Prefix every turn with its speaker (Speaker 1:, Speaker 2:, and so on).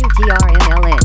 Speaker 1: WTRMLA.